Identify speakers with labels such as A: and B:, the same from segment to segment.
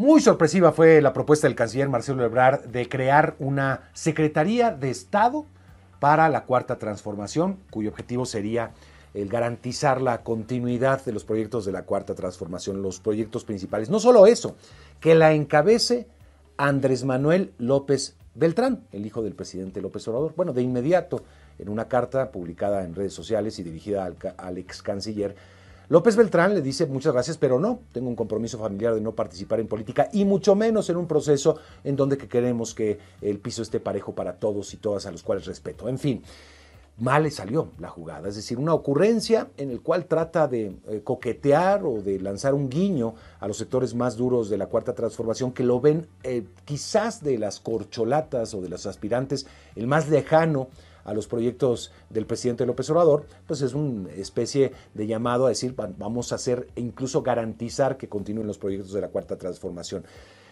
A: Muy sorpresiva fue la propuesta del canciller Marcelo Ebrard de crear una Secretaría de Estado para la Cuarta Transformación, cuyo objetivo sería el garantizar la continuidad de los proyectos de la Cuarta Transformación, los proyectos principales. No solo eso, que la encabece Andrés Manuel López Beltrán, el hijo del presidente López Obrador. Bueno, de inmediato, en una carta publicada en redes sociales y dirigida al, al ex canciller, López Beltrán le dice muchas gracias, pero no, tengo un compromiso familiar de no participar en política y mucho menos en un proceso en donde que queremos que el piso esté parejo para todos y todas a los cuales respeto. En fin, mal le salió la jugada, es decir, una ocurrencia en el cual trata de eh, coquetear o de lanzar un guiño a los sectores más duros de la cuarta transformación que lo ven eh, quizás de las corcholatas o de los aspirantes el más lejano a los proyectos del presidente López Obrador, pues es una especie de llamado a decir, vamos a hacer e incluso garantizar que continúen los proyectos de la cuarta transformación.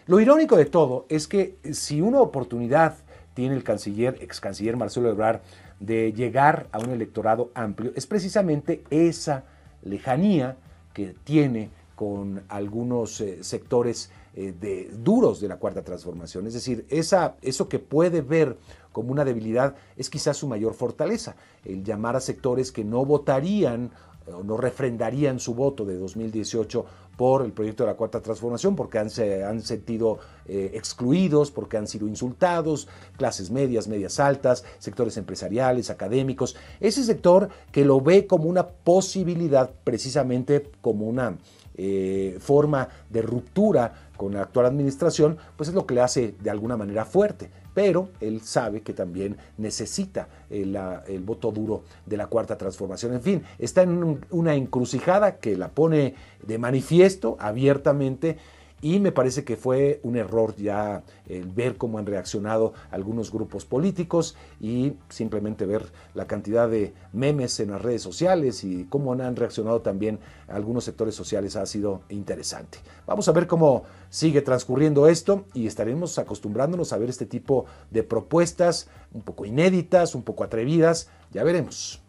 A: Lo irónico de todo es que si una oportunidad tiene el canciller, ex canciller Marcelo Ebrard, de llegar a un electorado amplio, es precisamente esa lejanía que tiene con algunos eh, sectores eh, de, duros de la cuarta transformación. Es decir, esa, eso que puede ver como una debilidad es quizás su mayor fortaleza, el llamar a sectores que no votarían o no refrendarían su voto de 2018 por el proyecto de la Cuarta Transformación, porque han, se han sentido eh, excluidos, porque han sido insultados, clases medias, medias altas, sectores empresariales, académicos. Ese sector que lo ve como una posibilidad, precisamente como una eh, forma de ruptura con la actual administración, pues es lo que le hace de alguna manera fuerte. Pero él sabe que también necesita el, el voto duro de la cuarta transformación. En fin, está en una encrucijada que la pone de manifiesto abiertamente y me parece que fue un error ya el ver cómo han reaccionado algunos grupos políticos y simplemente ver la cantidad de memes en las redes sociales y cómo han reaccionado también algunos sectores sociales ha sido interesante. Vamos a ver cómo sigue transcurriendo esto y estaremos acostumbrándonos a ver este tipo de propuestas un poco inéditas, un poco atrevidas, ya veremos.